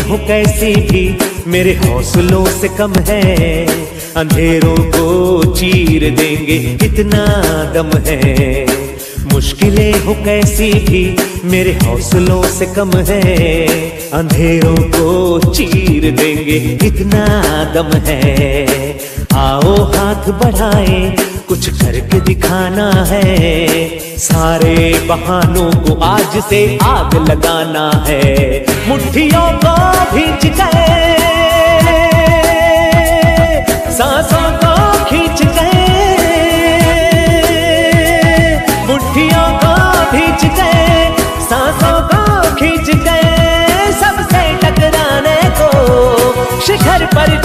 हो कैसी भी, मेरे हौसलों से कम है। अंधेरों को चीर देंगे इतना दम है। मुश्किलें हो कैसी भी, मेरे हौसलों से कम है। अंधेरों को चीर देंगे इतना दम है। आओ हाथ बढ़ाए, कुछ करके दिखाना है। सारे बहानों को आज से आग लगाना है। मुट्ठियों को खींच गए सांसों को खींच गए मुट्ठियों को खींच गए सांसों को खींच गए सबसे टकराने को शिखर पर